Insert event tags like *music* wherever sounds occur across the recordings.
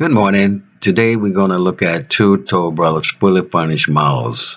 Good morning. Today we're going to look at two Toll Brothers fully furnished models.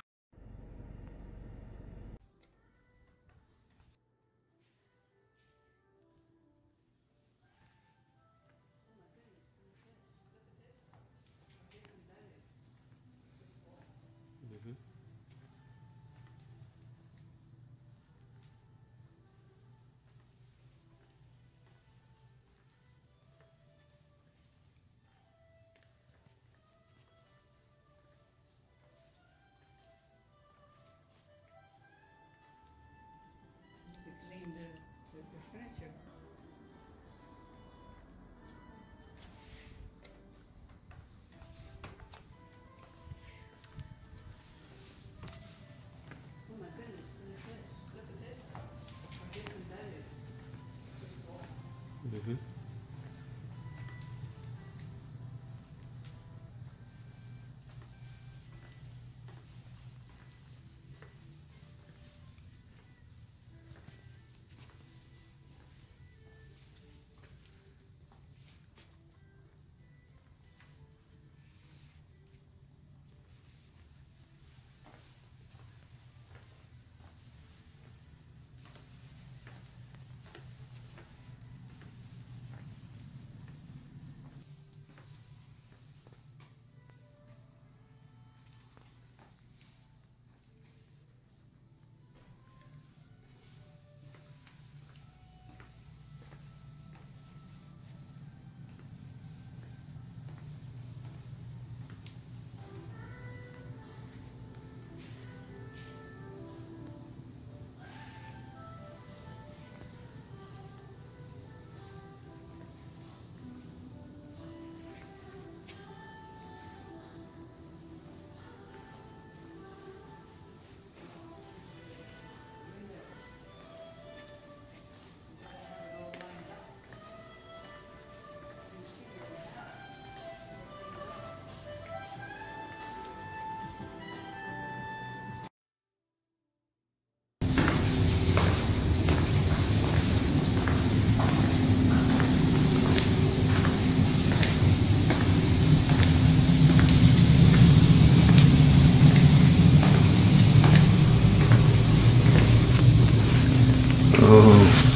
Oh.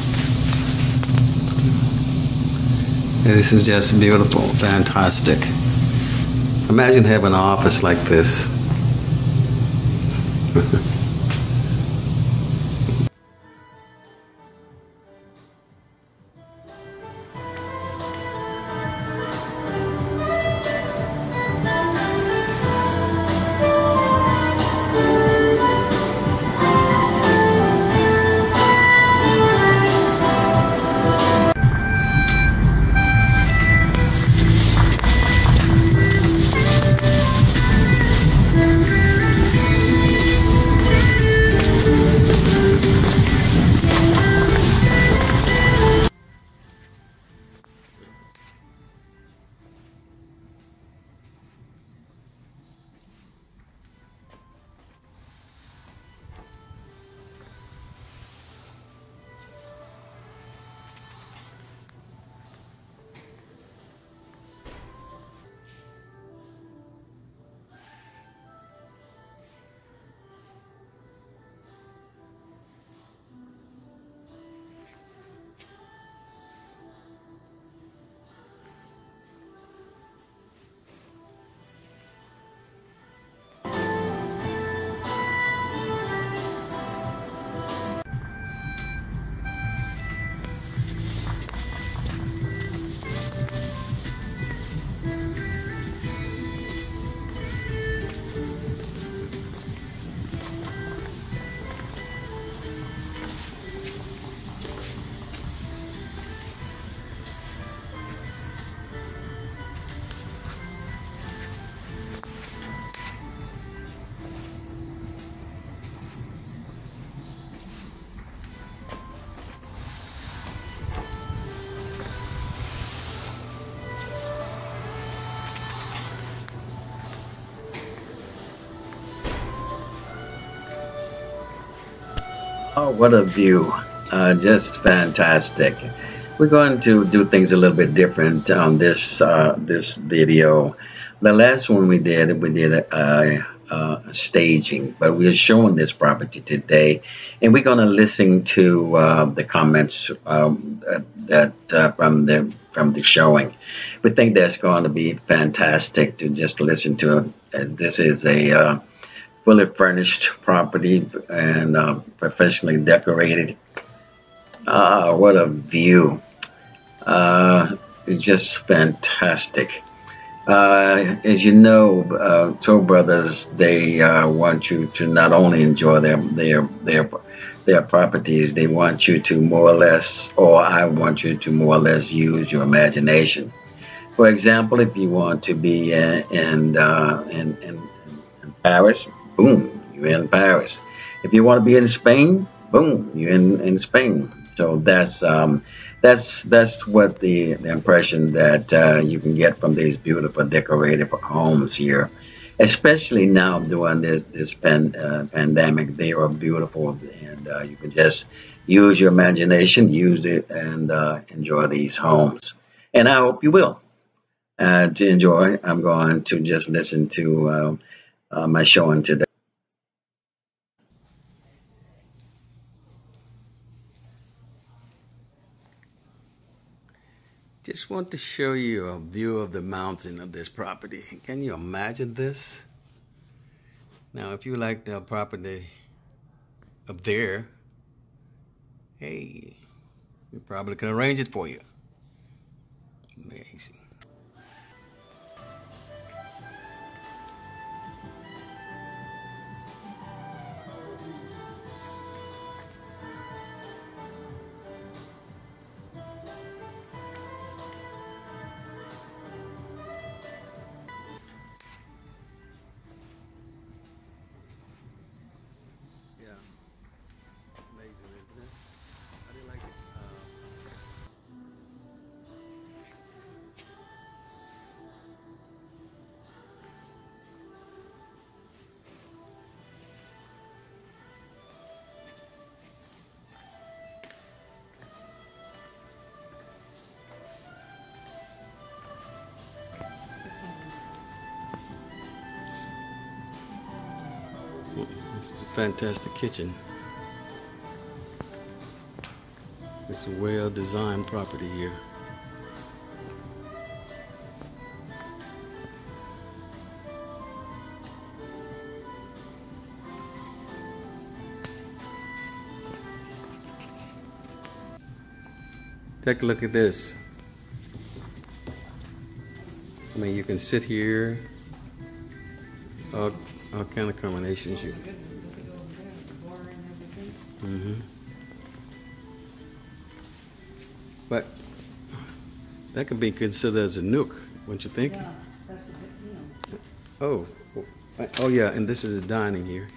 This is just beautiful, fantastic. Imagine having an office like this. *laughs* Oh, what a view. Uh, just fantastic. we're going to do things a little bit different on this uh, this video. The last one we did, we did a, a staging, but we're showing this property today, and we're going to listen to uh, the comments um, that uh, from the from the showing. We think that's going to be fantastic to just listen to. As this is a uh, fully furnished property and uh, professionally decorated. Ah, what a view! Uh, it's just fantastic. Uh, as you know, uh, Toll Brothers they uh, want you to not only enjoy their their their their properties, they want you to more or less, or I want you to more or less use your imagination. For example, if you want to be in in, uh, in, in, in Paris, boom, you're in Paris. If you want to be in Spain, boom, you're in, in Spain. So that's um, that's that's what the, the impression that uh, you can get from these beautiful decorative homes here, especially now during this this pan, uh, pandemic. They are beautiful, and uh, you can just use your imagination, use it, and uh, enjoy these homes. And I hope you will. Uh, to enjoy, I'm going to just listen to uh, my showing today. Just want to show you a view of the mountain of this property. Can you imagine this? Now, if you like the property up there, hey, we probably can arrange it for you. Amazing. This is a fantastic kitchen. It's a well-designed property here. Take a look at this. I mean, you can sit here, all kind of combinations. You, Mm-hmm. But that can be considered as a nook, wouldn't you think? Yeah, that's a good, you know. Oh, oh yeah, and this is a dining here.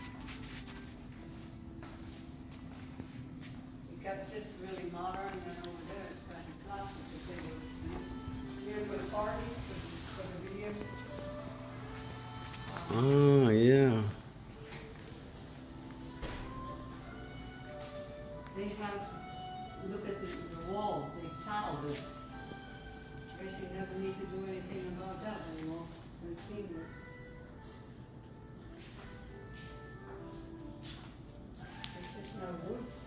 Have, look at the, the walls, they tiled it. You never need to do anything about that anymore, they cleaned it. It's just no wood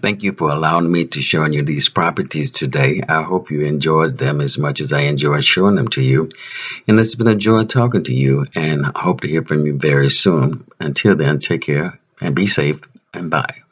Thank you for allowing me to show you these properties today. I hope you enjoyed them as much as I enjoyed showing them to you. And it's been a joy talking to you and I hope to hear from you very soon. Until then, take care and be safe and bye.